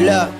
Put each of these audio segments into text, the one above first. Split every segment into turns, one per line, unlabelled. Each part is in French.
Love.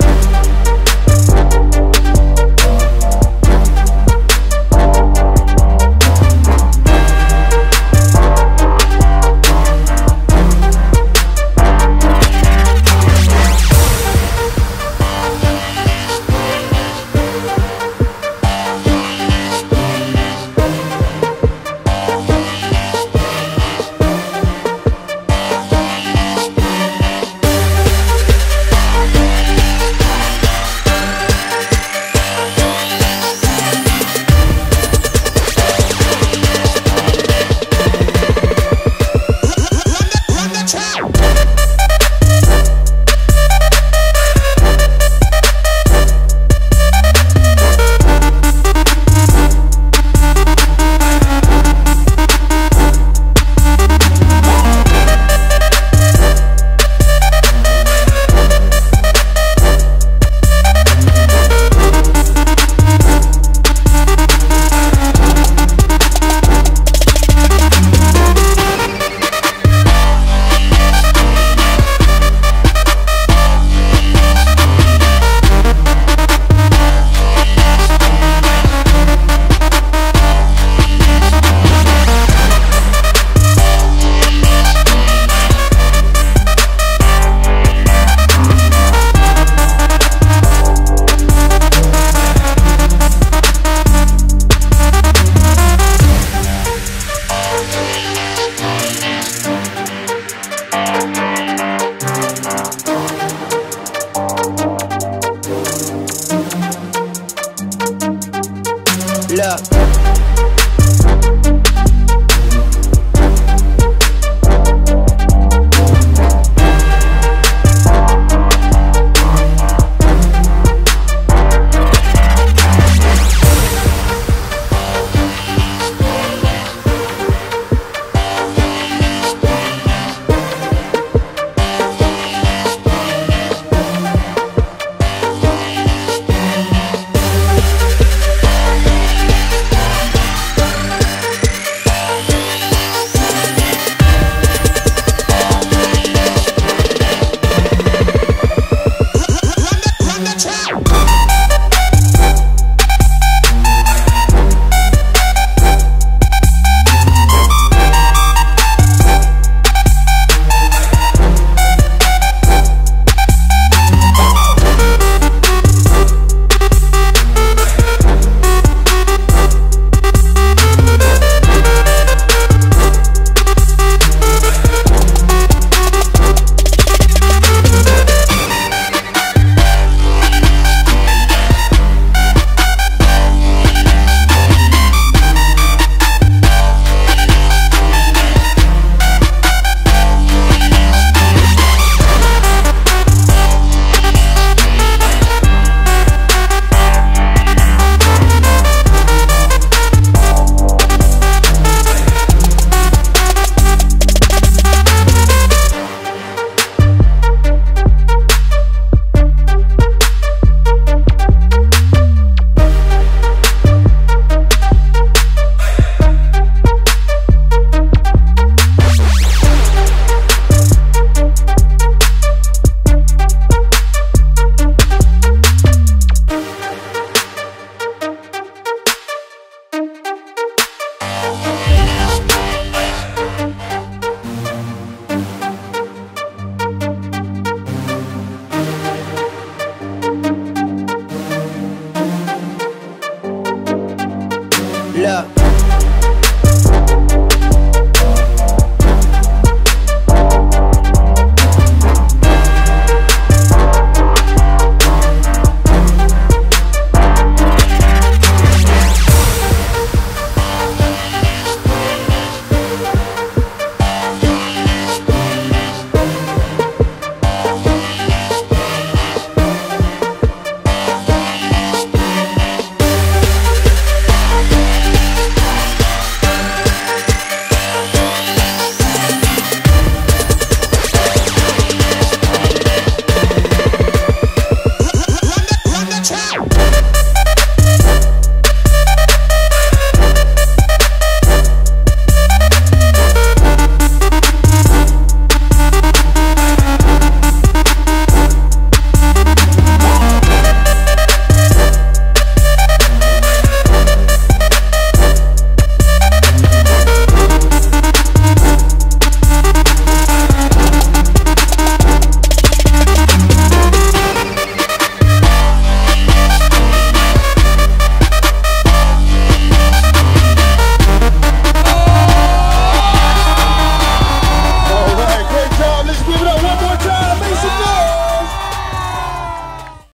Look.